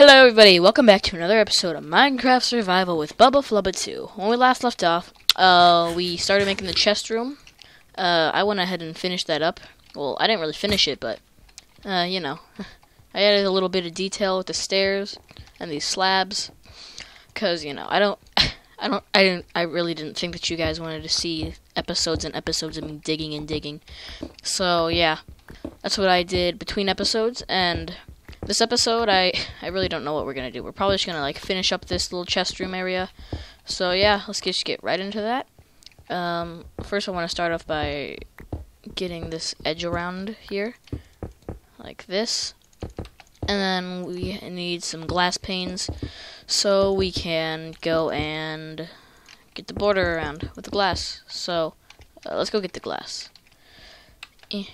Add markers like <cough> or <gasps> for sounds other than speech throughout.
Hello everybody, welcome back to another episode of Minecraft Survival with Bubbaflubba 2. When we last left off, uh, we started making the chest room. Uh, I went ahead and finished that up. Well, I didn't really finish it, but, uh, you know. <laughs> I added a little bit of detail with the stairs and these slabs. Cause, you know, I don't, <laughs> I don't, I didn't, I really didn't think that you guys wanted to see episodes and episodes of me digging and digging. So, yeah. That's what I did between episodes, and this episode, I I really don't know what we're gonna do. We're probably just gonna like finish up this little chest room area. So yeah, let's just get right into that. Um, first, I want to start off by getting this edge around here, like this, and then we need some glass panes so we can go and get the border around with the glass. So uh, let's go get the glass. Eh.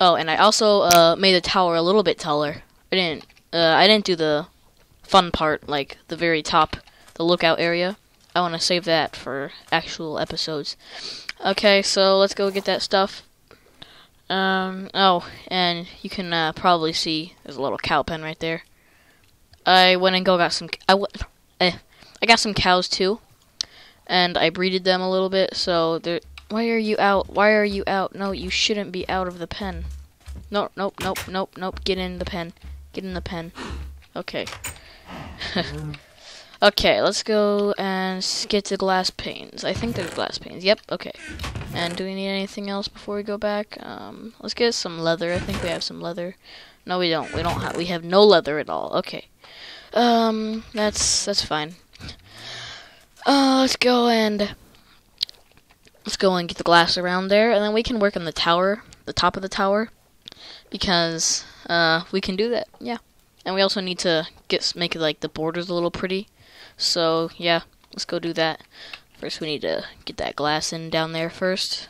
Oh, and I also uh, made the tower a little bit taller. I didn't. Uh, I didn't do the fun part, like the very top, the lookout area. I want to save that for actual episodes. Okay, so let's go get that stuff. Um. Oh, and you can uh, probably see there's a little cow pen right there. I went and go got some. I w- eh, I got some cows too, and I breeded them a little bit. So they're why are you out? Why are you out? No, you shouldn't be out of the pen. Nope, nope, nope, nope, nope. Get in the pen. Get in the pen. Okay. <laughs> okay, let's go and get the glass panes. I think there's glass panes. Yep, okay. And do we need anything else before we go back? Um, let's get some leather. I think we have some leather. No, we don't. We don't have. We have no leather at all. Okay. Um, that's that's fine. Uh, let's go and let's go and get the glass around there, and then we can work on the tower, the top of the tower, because uh, we can do that. Yeah, and we also need to get make it like the borders a little pretty. So yeah, let's go do that. First, we need to get that glass in down there first.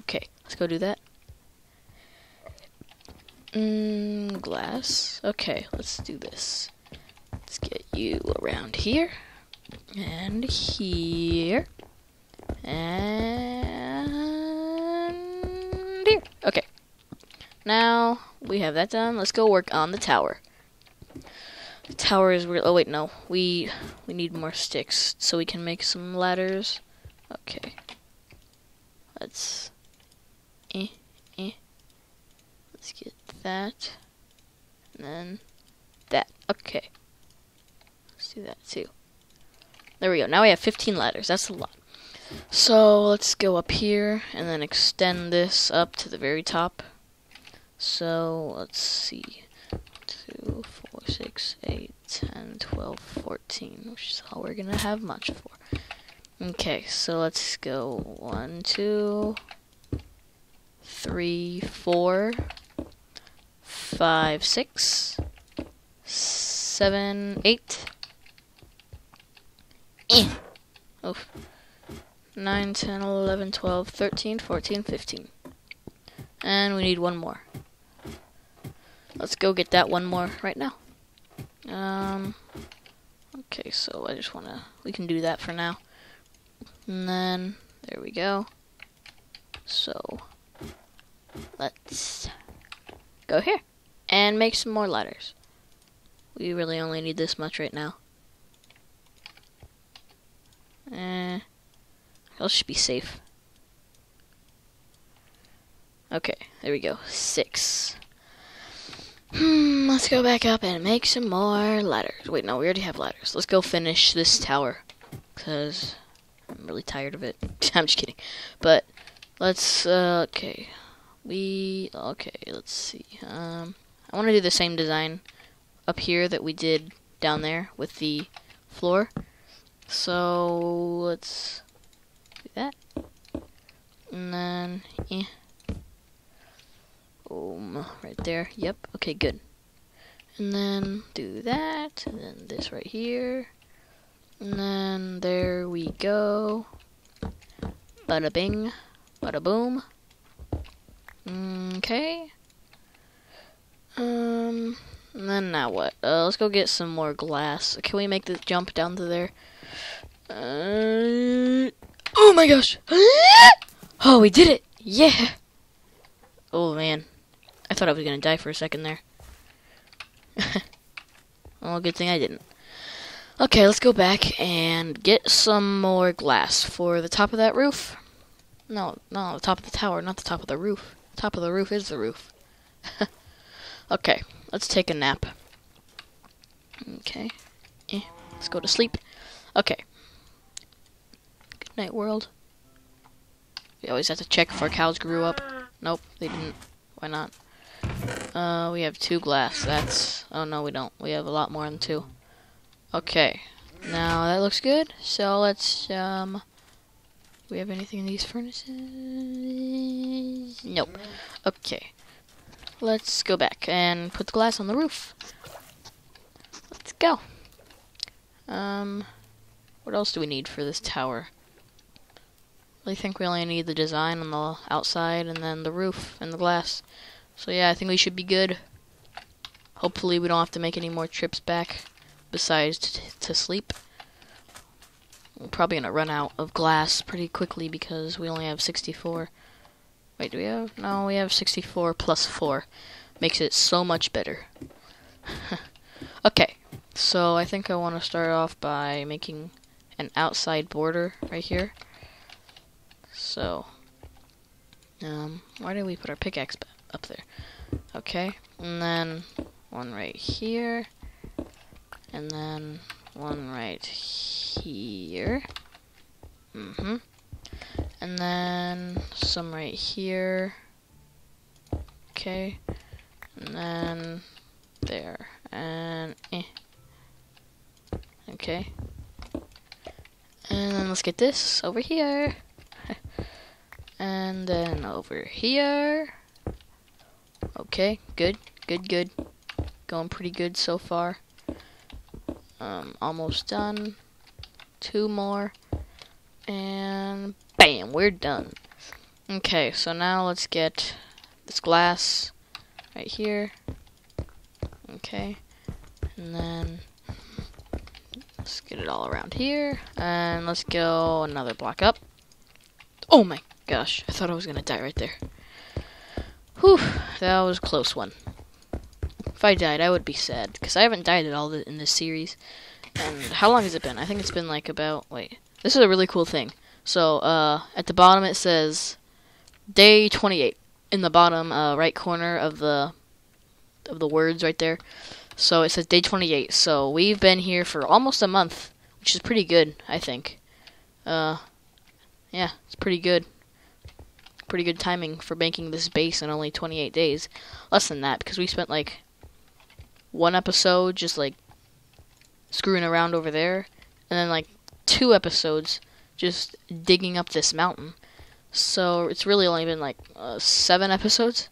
Okay, let's go do that. Mm, glass. Okay, let's do this. Let's get you around here and here and here. Okay. Now we have that done. Let's go work on the tower. The tower is real. Oh wait, no. We we need more sticks so we can make some ladders. Okay. Let's eh eh. Let's get that. And then that. Okay. Let's do that too. There we go. Now we have 15 ladders. That's a lot. So let's go up here and then extend this up to the very top. So let's see. 2, 4, 6, 8, 10, 12, 14, which is all we're going to have much for. Okay, so let's go 1, 2, 3, 4, 5, 6, 7, 8. Eh. Oof. 9, 10, 11, 12, 13, 14, 15. And we need one more. Let's go get that one more right now. Um, okay, so I just want to, we can do that for now. And then, there we go. So, let's go here and make some more ladders. We really only need this much right now. Eh, else should be safe. Okay, there we go. Six. Hmm, let's go back up and make some more ladders. Wait, no, we already have ladders. Let's go finish this tower. Because I'm really tired of it. <laughs> I'm just kidding. But, let's, uh, okay. We, okay, let's see. Um, I want to do the same design up here that we did down there with the floor. So, let's do that. And then, yeah. Boom, right there. Yep, okay, good. And then do that, and then this right here. And then there we go. Bada bing, bada boom. Okay. Um, and then now what? Uh, let's go get some more glass. Can we make the jump down to there? Uh, oh my gosh! <gasps> oh, we did it! Yeah! Oh man, I thought I was gonna die for a second there. <laughs> Well, good thing I didn't. Okay, let's go back and get some more glass for the top of that roof. No, no, the top of the tower, not the top of the roof. The top of the roof is the roof. <laughs> okay, let's take a nap. Okay. Eh, let's go to sleep. Okay. Good night, world. We always have to check if our cows grew up. Nope, they didn't. Why not? Uh, we have two glass. That's... Oh, no, we don't. We have a lot more than two. Okay. Now, that looks good. So, let's, um... We have anything in these furnaces? Nope. Okay. Let's go back and put the glass on the roof. Let's go. Um, what else do we need for this tower? I think we only need the design on the outside and then the roof and the glass. So yeah, I think we should be good. Hopefully we don't have to make any more trips back besides to sleep. We're probably going to run out of glass pretty quickly because we only have 64. Wait, do we have? No, we have 64 plus 4. Makes it so much better. <laughs> okay, so I think I want to start off by making an outside border right here. So, um, why did we put our pickaxe up there? Okay, and then one right here, and then one right here. Mm-hmm. And then some right here. Okay. And then there. And eh. Okay. And then let's get this over here. <laughs> and then over here. Okay, good, good, good. Going pretty good so far. Um, almost done. Two more. And bam, we're done. Okay, so now let's get this glass right here. Okay. And then let's get it all around here. And let's go another block up. Oh my gosh, I thought I was gonna die right there. Whew, that was a close one. If I died, I would be sad, because I haven't died at all in this series. And how long has it been? I think it's been like about, wait, this is a really cool thing. So, uh, at the bottom it says, day 28, in the bottom uh, right corner of the, of the words right there. So it says day 28, so we've been here for almost a month, which is pretty good, I think. Uh, yeah, it's pretty good pretty good timing for banking this base in only 28 days. Less than that, because we spent like one episode just like screwing around over there, and then like two episodes just digging up this mountain. So it's really only been like uh, seven episodes.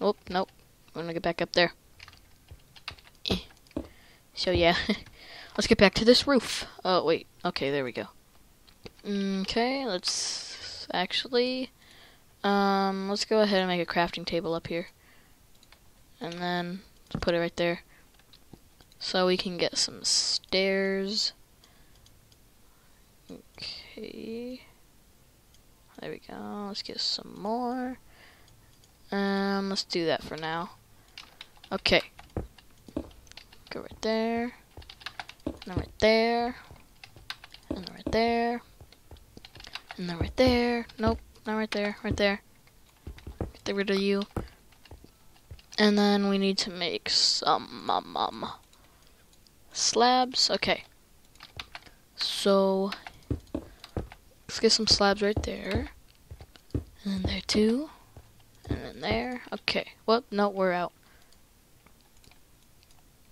Oh, nope. I'm gonna get back up there. Eh. So yeah, <laughs> let's get back to this roof. Oh wait, okay, there we go. Okay, let's actually um, let's go ahead and make a crafting table up here. And then put it right there. So we can get some stairs. Okay. There we go. Let's get some more. Um, let's do that for now. Okay. Go right there. And then right there. And then right there. And then right there. Nope. Right there, right there. Get rid of you. And then we need to make some um, um, slabs. Okay. So let's get some slabs right there. And then there too. And then there. Okay. Well, no, we're out.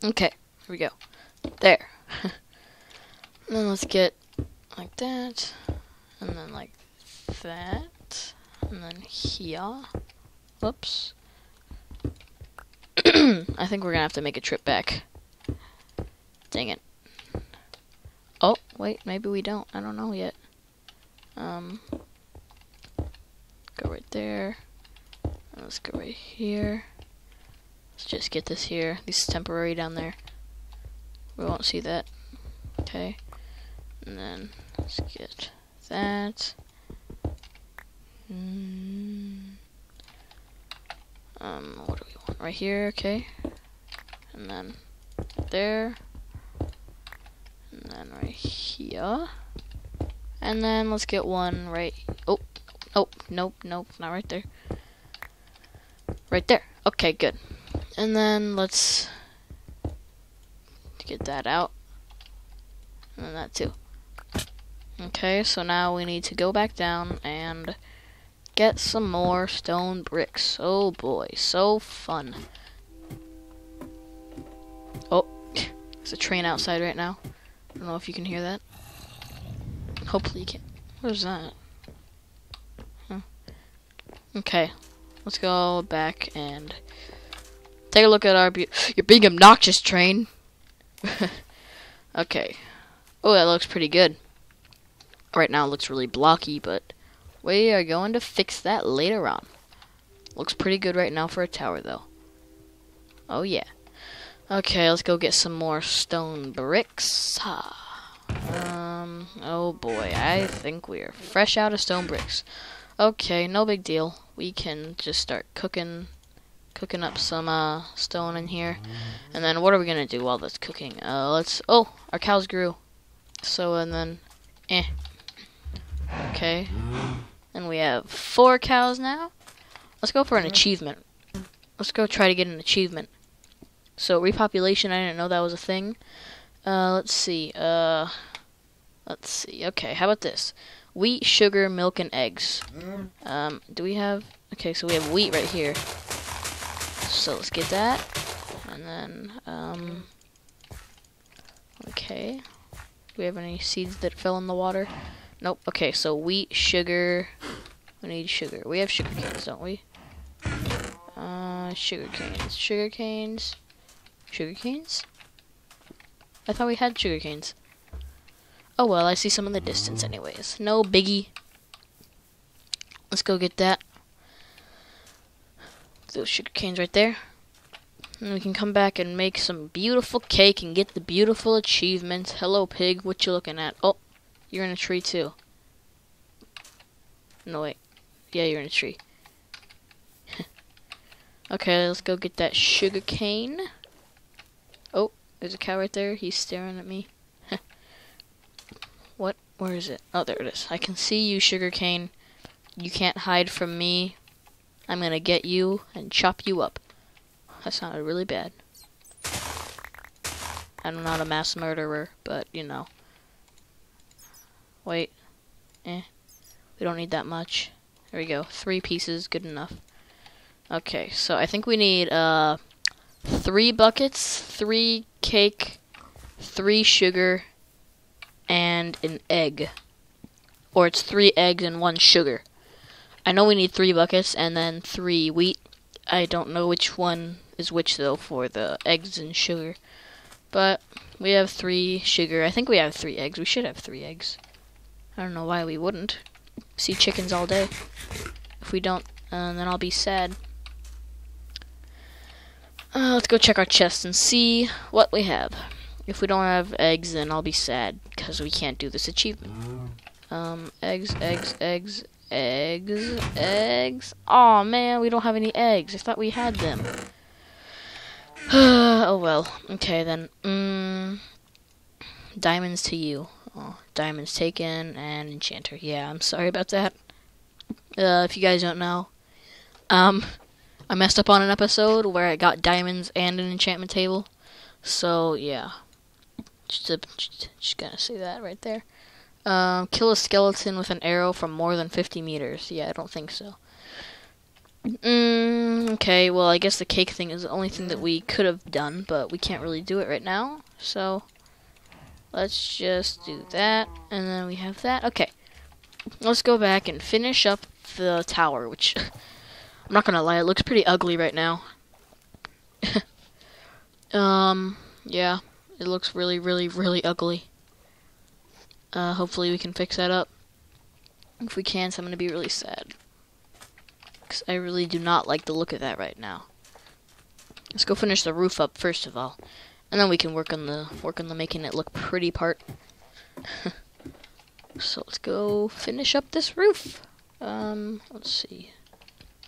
Okay, here we go. There. and <laughs> then let's get like that. And then like that and then here. Whoops. <clears throat> I think we're gonna have to make a trip back. Dang it. Oh, wait, maybe we don't. I don't know yet. Um, go right there. Let's go right here. Let's just get this here. This is temporary down there. We won't see that. Okay. And then let's get that. Mm. Um, what do we want? Right here, okay. And then there. And then right here. And then let's get one right. Oh, oh, nope, nope, not right there. Right there. Okay, good. And then let's get that out. And then that too. Okay, so now we need to go back down and get some more stone bricks. Oh boy, so fun. Oh, there's a train outside right now. I don't know if you can hear that. Hopefully you can. What is that? Huh. Okay, let's go back and take a look at our. <gasps> You're being obnoxious, train. <laughs> okay. Oh, that looks pretty good. Right now it looks really blocky, but we are going to fix that later on. Looks pretty good right now for a tower, though. Oh, yeah. Okay, let's go get some more stone bricks. Um, oh boy, I think we're fresh out of stone bricks. Okay, no big deal. We can just start cooking cooking up some uh, stone in here. And then what are we gonna do while that's cooking? Uh, let's. Oh, our cows grew. So and then, eh. Okay. And we have four cows now. Let's go for an achievement. Let's go try to get an achievement. So repopulation, I didn't know that was a thing. Uh, let's see. Uh, let's see. Okay, how about this? Wheat, sugar, milk, and eggs. Um, do we have? Okay, so we have wheat right here. So let's get that. And then, um, okay. Do we have any seeds that fell in the water? Nope. Okay, so wheat, sugar. We need sugar. We have sugar canes, don't we? Uh, sugar canes. Sugar canes. Sugar canes? I thought we had sugar canes. Oh well, I see some in the distance anyways. No biggie. Let's go get that those sugar canes right there. And we can come back and make some beautiful cake and get the beautiful achievements. Hello, pig. What you looking at? Oh, you're in a tree too. No, wait. Yeah, you're in a tree. <laughs> okay, let's go get that sugar cane. Oh, there's a cow right there. He's staring at me. <laughs> what? Where is it? Oh, there it is. I can see you, sugar cane. You can't hide from me. I'm gonna get you and chop you up. That sounded really bad. I'm not a mass murderer, but you know. Wait. Eh. We don't need that much. There we go. Three pieces, good enough. Okay, so I think we need uh three buckets, three cake, three sugar, and an egg. Or it's three eggs and one sugar. I know we need three buckets and then three wheat. I don't know which one is which though for the eggs and sugar. But we have three sugar. I think we have three eggs. We should have three eggs. I don't know why we wouldn't. See chickens all day. If we don't, uh, then I'll be sad. Uh, let's go check our chest and see what we have. If we don't have eggs, then I'll be sad because we can't do this achievement. Um, eggs, eggs, eggs, Eggs, eggs. Oh man, we don't have any eggs. I thought we had them. <sighs> oh well. Okay then. Mm, diamonds to you. Oh, diamonds taken and enchanter. Yeah, I'm sorry about that. Uh, if you guys don't know, um, I messed up on an episode where I got diamonds and an enchantment table. So yeah, just, just, just gonna say that right there. Um, kill a skeleton with an arrow from more than 50 meters. Yeah, I don't think so. Mm, okay, well, I guess the cake thing is the only thing that we could have done, but we can't really do it right now. So, let's just do that, and then we have that. Okay, let's go back and finish up the tower, which, <laughs> I'm not gonna lie, it looks pretty ugly right now. <laughs> um, yeah, it looks really, really, really ugly. Uh, hopefully we can fix that up. If we can't, I'm going to be really sad. Because I really do not like the look of that right now. Let's go finish the roof up first of all. And then we can work on the work on the making it look pretty part. <laughs> so let's go finish up this roof. Um, let's see.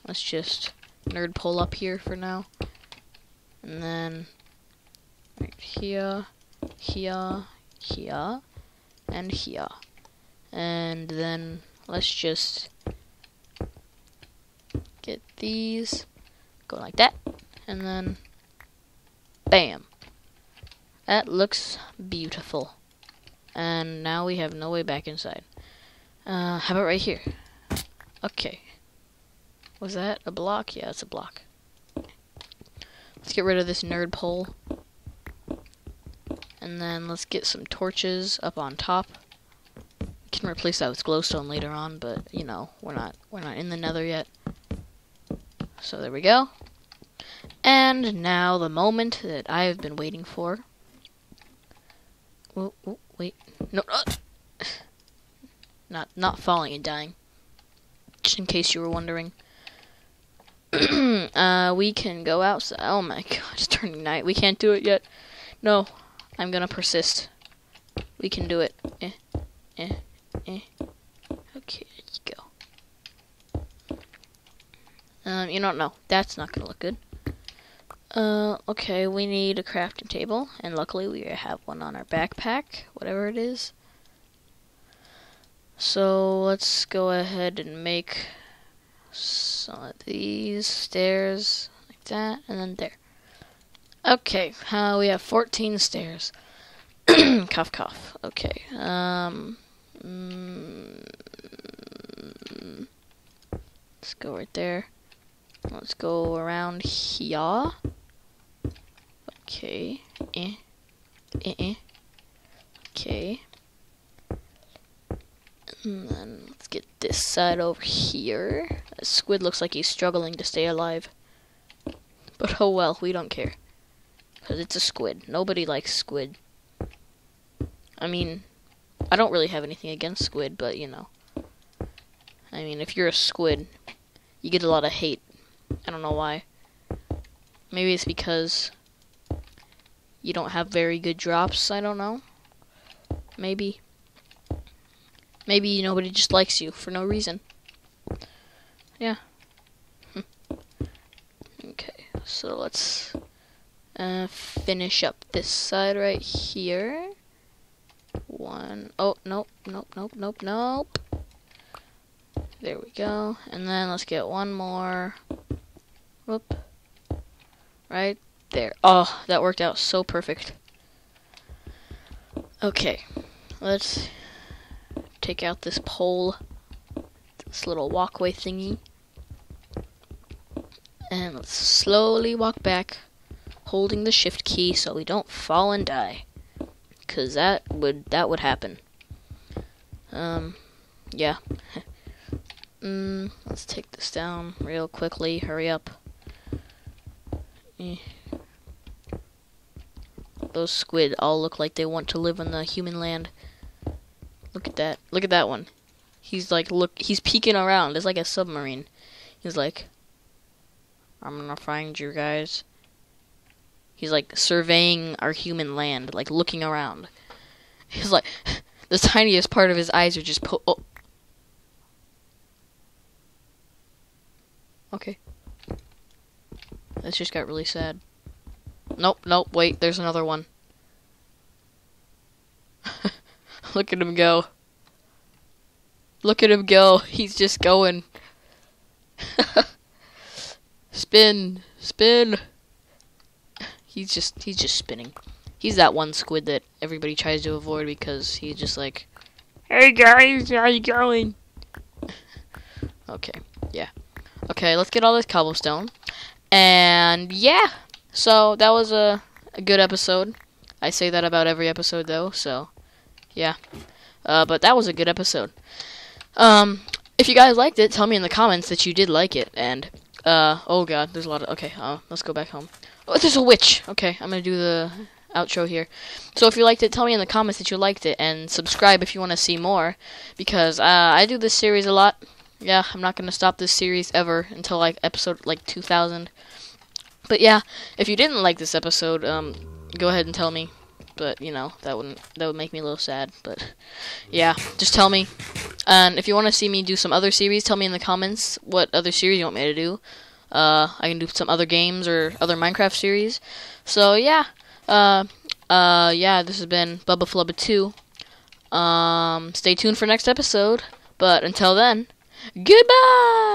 Let's just nerd pole up here for now. And then right here, here, here, and here. And then let's just get these going like that. And then bam. That looks beautiful. And now we have no way back inside. Uh, how about right here? Okay. Was that a block? Yeah, it's a block. Let's get rid of this nerd pole. And then let's get some torches up on top. We can replace that with glowstone later on, but you know, we're not we're not in the nether yet. So there we go. And now the moment that I have been waiting for. Oh, oh wait. No. Uh, not not falling and dying. Just in case you were wondering. <clears throat> uh, we can go outside. Oh my god, <laughs> it's turning night. We can't do it yet. No, I'm gonna persist. We can do it. Eh, eh, eh. Okay, there you go. Um, you don't know. That's not gonna look good. Uh, okay, we need a crafting table, and luckily we have one on our backpack, whatever it is. So let's go ahead and make some of these stairs like that, and then there. Okay, uh, we have 14 stairs. <clears throat> cough, cough. Okay. Um. Mm, let's go right there. Let's go around here. Okay. Eh. Eh. eh. Okay. And then let's get this side over here. Squid looks like he's struggling to stay alive. But oh well, we don't care. Because it's a squid. Nobody likes squid. I mean, I don't really have anything against squid, but you know. I mean, if you're a squid, you get a lot of hate. I don't know why. Maybe it's because you don't have very good drops. I don't know. Maybe. Maybe nobody just likes you for no reason. Yeah. okay, so let's uh, finish up this side right here. One. Oh, nope, nope, nope, nope, nope. There we go. And then let's get one more. Whoop. Right there. Oh, that worked out so perfect. Okay. Let's take out this pole, this little walkway thingy, and let's slowly walk back, holding the shift key so we don't fall and die, cause that would that would happen. Um, yeah. <laughs> mm, let's take this down real quickly. Hurry up. Eh. Those squid all look like they want to live on the human land. Look at that. Look at that one. He's like, look, he's peeking around. It's like a submarine. He's like, I'm gonna find you guys. He's like surveying our human land, like looking around. <laughs> He's like, <laughs> the tiniest part of his eyes are just po- oh. Okay. This just got really sad. Nope, nope, wait, there's another one. <laughs> Look at him go. Look at him go. He's just going. <laughs> spin, spin. He's just he's just spinning. He's that one squid that everybody tries to avoid because he's just like, "Hey guys, how you going?" <laughs> okay, yeah. Okay, let's get all this cobblestone. And yeah, so that was a, a good episode. I say that about every episode though, so yeah. Uh, but that was a good episode. Um, if you guys liked it, tell me in the comments that you did like it. And, uh, oh god, there's a lot of, okay, uh, let's go back home. Oh, there's a witch! Okay, I'm gonna do the outro here. So if you liked it, tell me in the comments that you liked it, and subscribe if you want to see more, because, uh, I do this series a lot. Yeah, I'm not gonna stop this series ever until, like, episode, like, 2000. But yeah, if you didn't like this episode, um, go ahead and tell me but you know that wouldn't that would make me a little sad. But yeah, just tell me. And if you want to see me do some other series, tell me in the comments what other series you want me to do. Uh, I can do some other games or other Minecraft series. So yeah, uh, uh, yeah, this has been Bubbaflubba 2. Um, stay tuned for next episode. But until then, goodbye.